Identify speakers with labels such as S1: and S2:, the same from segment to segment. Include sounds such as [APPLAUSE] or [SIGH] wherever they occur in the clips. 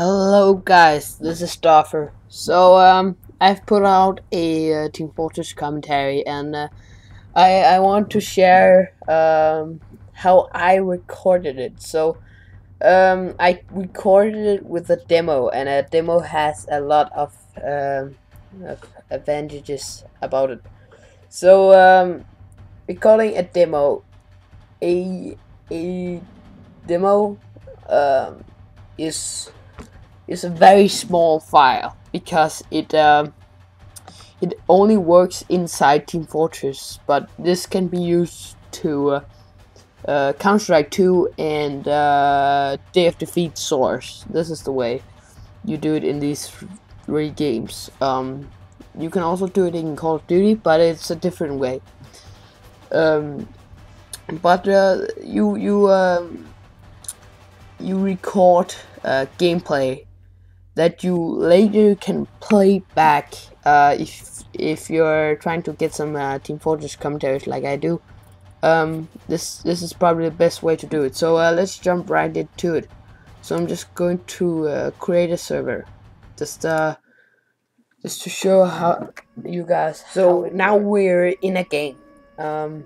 S1: Hello guys, this is Stoffer. So um, I've put out a uh, Team Fortress commentary, and uh, I I want to share um, how I recorded it. So um, I recorded it with a demo, and a demo has a lot of, um, of advantages about it. So um, recording a demo, a a demo um, is is a very small file because it um, it only works inside Team Fortress, but this can be used to uh, uh, Counter Strike 2 and uh, Day of Defeat Source. This is the way you do it in these three games. Um, you can also do it in Call of Duty, but it's a different way. Um, but uh, you you um, you record uh, gameplay that you later can play back uh, if if you're trying to get some uh, Team Fortress commentaries like I do. Um, this this is probably the best way to do it. So uh, let's jump right into it. So I'm just going to uh, create a server, just uh, just to show how you guys. So now we're in a game. Um,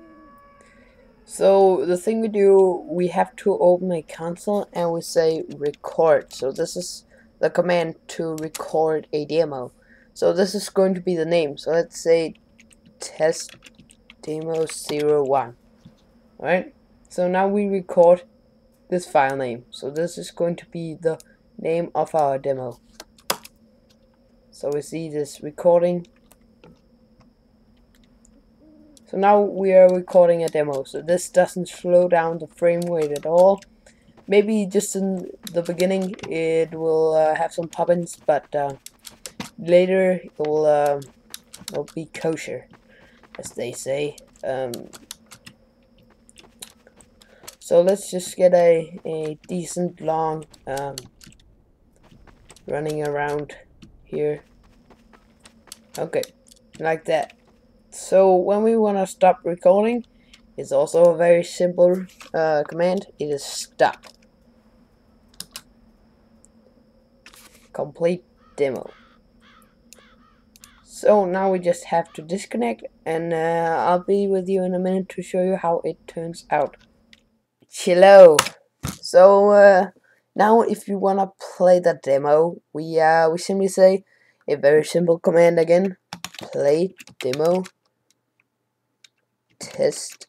S1: so the thing we do, we have to open a console and we say record. So this is the command to record a demo. So this is going to be the name. So let's say test demo 01. Alright? So now we record this file name. So this is going to be the name of our demo. So we see this recording. So now we are recording a demo. So this doesn't slow down the frame rate at all maybe just in the beginning it will uh, have some pop-ins, but uh, later it will, uh, will be kosher, as they say. Um, so let's just get a, a decent long um, running around here. Okay, like that. So when we want to stop recording, it's also a very simple uh, command. It is stop. complete demo. So now we just have to disconnect and uh, I'll be with you in a minute to show you how it turns out. Chillo. So uh, now if you wanna play the demo, we uh, we simply say a very simple command again. Play demo test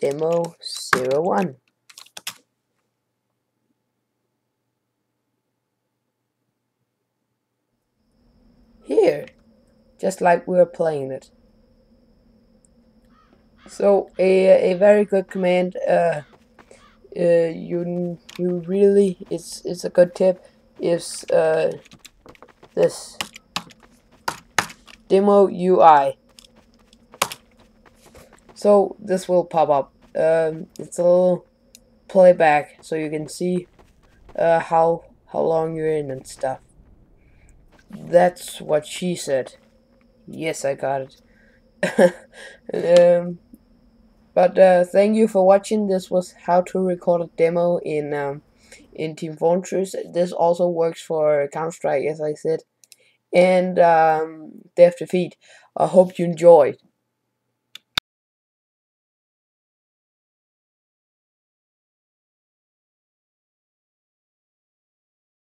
S1: demo 01. here, just like we were playing it. So a, a very good command. Uh, uh, you you really it's it's a good tip. Is uh, this demo UI. So this will pop up. Um, it's a little playback, so you can see uh, how how long you're in and stuff. That's what she said. Yes, I got it. [LAUGHS] um, but uh, thank you for watching. This was how to record a demo in um, in Team Fortress. This also works for Counter Strike, as I said, and um, of Defeat. I hope you enjoyed.